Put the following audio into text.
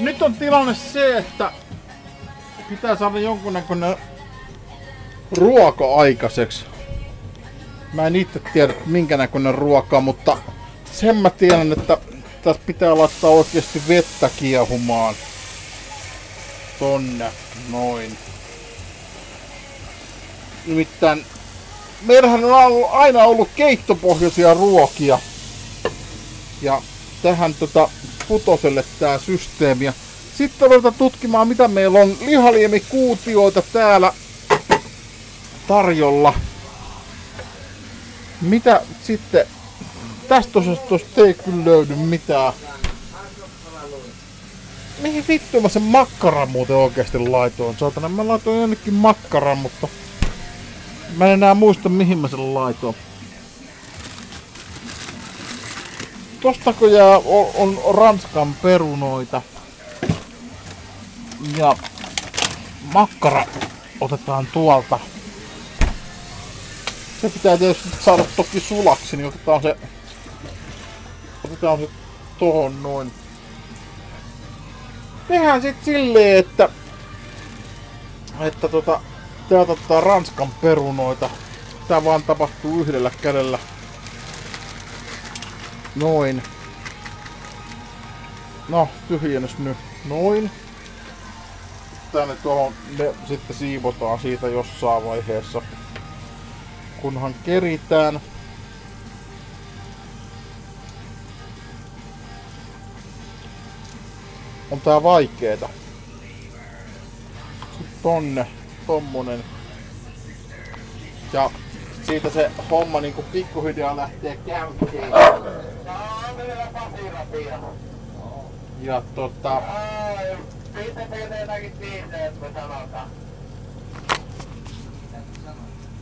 Nyt on tilanne se, että pitää saada jonkunnäköinen ruoka aikaiseksi. Mä en itse tiedä minkä näköinen ruoka, mutta sen mä tiedän, että tässä pitää laittaa oikeasti vettä kiehumaan. Tonne, noin. Nimittäin meillähän on aina ollut keittopohjaisia ruokia. Ja tähän tota putoselle tää systeemi. Ja sitten ruvetaan tutkimaan mitä meillä on lihaliemikuutioita täällä tarjolla. Mitä sitten tästä osastosta ei kyllä löydy mitään. Mihin vittu mä sen makkaran muuten oikeasti laitoin? Saatana, mä laitoin jonnekin makkaran, mutta mä en enää muista mihin mä sen laitoin. Tostako jää, on, on Ranskan perunoita. Ja makkara otetaan tuolta. Se pitää tietysti saada toki sulaksi, niin otetaan se, otetaan se tohon noin. Tehdään sit silleen, että, että tota, täältä ottaa Ranskan perunoita. Tää vaan tapahtuu yhdellä kädellä. Noin. No, tyhjennys nyt. Noin. Tänne tuohon ne sitten siivotaan siitä jossain vaiheessa. Kunhan keritään. On tää vaikeeta. Sitten tonne, tommonen. Ja siitä se homma niinku pikkuhiljaa lähtee käyntiin. Ja tota... Siitä teille jotakin siitä, jos me sanotaan.